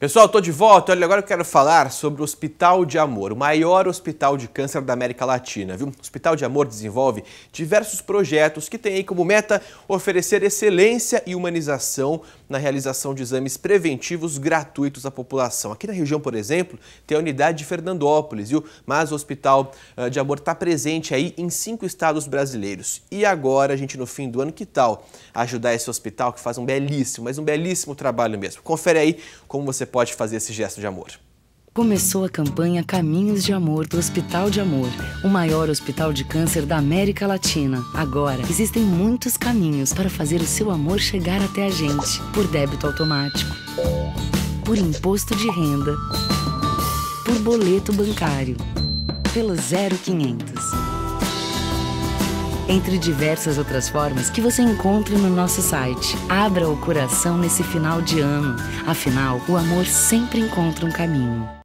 Pessoal, estou de volta. Olha, agora eu quero falar sobre o Hospital de Amor, o maior hospital de câncer da América Latina, viu? O Hospital de Amor desenvolve diversos projetos que têm como meta oferecer excelência e humanização na realização de exames preventivos gratuitos à população. Aqui na região, por exemplo, tem a unidade de Fernandópolis, viu? Mas o Hospital ah, de Amor está presente aí em cinco estados brasileiros. E agora, a gente, no fim do ano, que tal ajudar esse hospital que faz um belíssimo, mas um belíssimo trabalho mesmo? Confere aí como você pode fazer esse gesto de amor. Começou a campanha Caminhos de Amor do Hospital de Amor, o maior hospital de câncer da América Latina. Agora, existem muitos caminhos para fazer o seu amor chegar até a gente: por débito automático, por imposto de renda, por boleto bancário, pelo 0500 entre diversas outras formas que você encontra no nosso site. Abra o coração nesse final de ano. Afinal, o amor sempre encontra um caminho.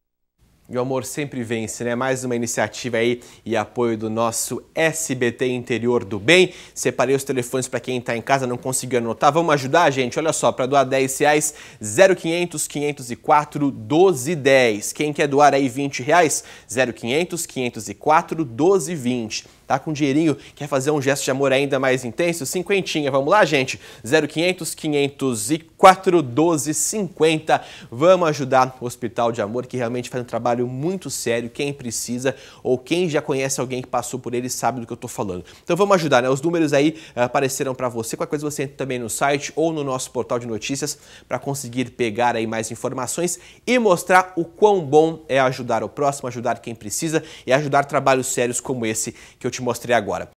E o amor sempre vence, né? Mais uma iniciativa aí e apoio do nosso SBT Interior do Bem. Separei os telefones para quem está em casa não conseguiu anotar. Vamos ajudar, gente? Olha só, para doar 10 reais, 0500 504 1210. Quem quer doar aí 20 reais, 0500 504 1220 tá com dinheirinho, quer fazer um gesto de amor ainda mais intenso? Cinquentinha, vamos lá, gente? 0500 504 1250. Vamos ajudar o Hospital de Amor, que realmente faz um trabalho muito sério. Quem precisa ou quem já conhece alguém que passou por ele sabe do que eu tô falando. Então vamos ajudar, né? Os números aí uh, apareceram para você. Qualquer coisa você entra também no site ou no nosso portal de notícias para conseguir pegar aí mais informações e mostrar o quão bom é ajudar o próximo, ajudar quem precisa e ajudar trabalhos sérios como esse que eu te mostrei agora.